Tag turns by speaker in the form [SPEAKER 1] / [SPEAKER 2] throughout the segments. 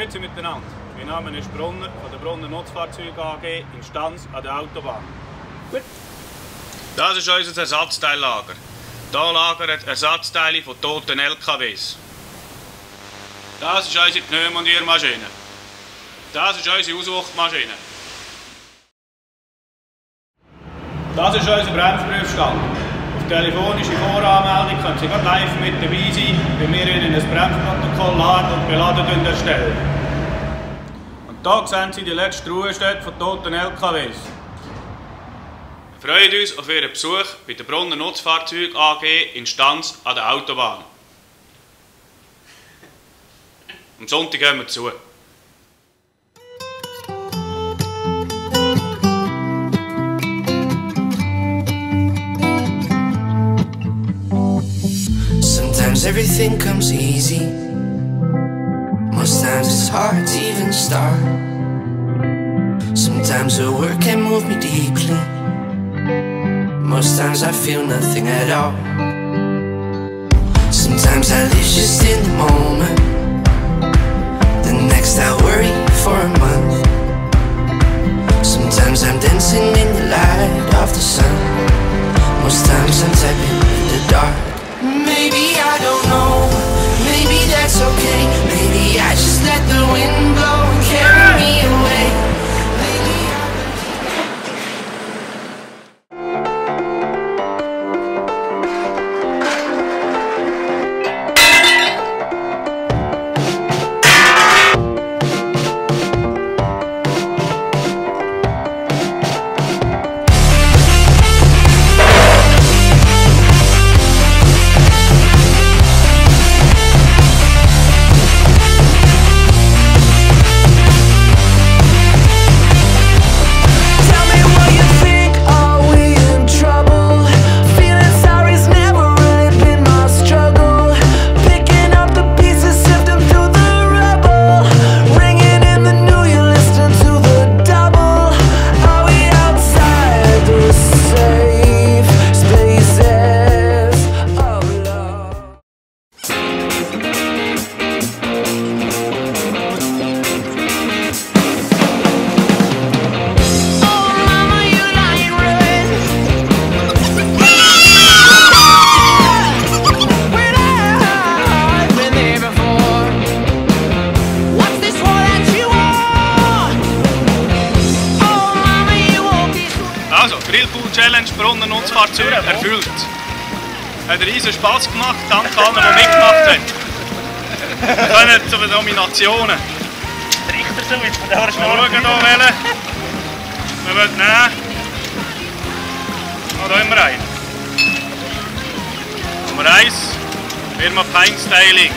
[SPEAKER 1] Grüezi miteinander. Mein Name ist Brunner von der Brunner Nutzfahrzeuge AG in Stanz an der Autobahn. Gut. Das ist unser Ersatzteillager. Hier lagern Ersatzteile von toten LKWs. Das ist unsere Pneumoniermaschine. Das ist unsere Auswuchtmaschine. Das ist unser Bremsprüfstand. Auf telefonische Voranmeldung können Sie gerade live mit dabei sein, wenn wir Ihnen ein Bremsprotokoll laden und beladen erstellen. Hier sehen Sie die letzte Ruhestätte von toten LKWs. Wir freuen uns auf Ihren Besuch bei der Brunner Nutzfahrzeug AG in Stanz an der Autobahn. Am Sonntag gehen wir zu.
[SPEAKER 2] Sometimes everything comes easy. Most times it's hard to even start. Sometimes the work can move me deeply. Most times I feel nothing at all. Sometimes I live just in the moment. The next I worry for a month. Sometimes I'm dancing in the light of the sun. Most times I'm tapping in the dark. Maybe
[SPEAKER 1] Also, Grillpool Challenge Brunner Nutzfahrzeug erfüllt. Hat riesen Spass gemacht, danke allen, die mitgemacht haben. Wir kommen zu den Nominationen.
[SPEAKER 3] Richter so von der
[SPEAKER 1] Wir schauen hier, welchen wir wollen nehmen. Oh, da haben wir einen. Nummer 1, Firma Pine Styling.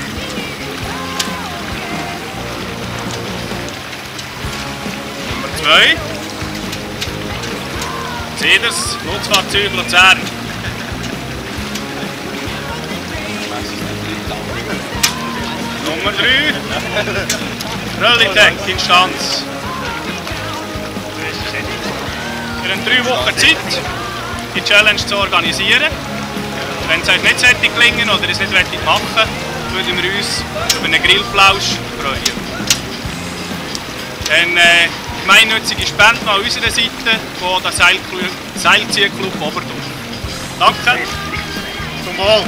[SPEAKER 1] Nummer 2, Mercedes Nutzfahrzeug Luzern. Nummer 3, Rallye-Tech in Stanz. Drei Wochen Zeit, die Challenge zu organisieren. Wenn es euch nicht sollte gelingen oder es nicht machen wollt, würden wir uns über einen Grillplausch freuen. Ein äh, gemeinnützige Spende an unserer Seite von der Seilclub, Seilziehclub Oberdorf. Danke. Zum Wohl.